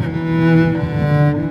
Amen.